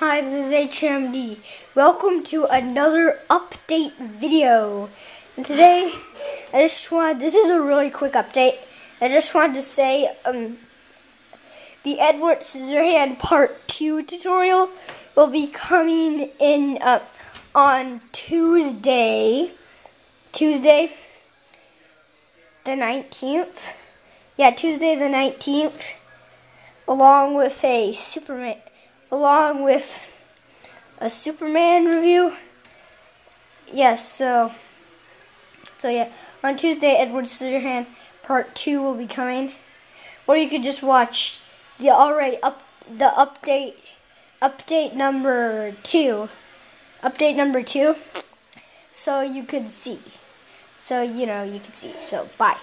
Hi, this is HMD. Welcome to another update video. And today, I just wanted, this is a really quick update. I just wanted to say, um, the Edward Scissorhand Part 2 tutorial will be coming in, uh, on Tuesday, Tuesday the 19th. Yeah, Tuesday the 19th, along with a Superman along with a Superman review. Yes, so so yeah, on Tuesday, Edward Scissorhand Part Two will be coming, or you could just watch the already up the update update number two, update number two, so you could see. So you know you could see. So bye.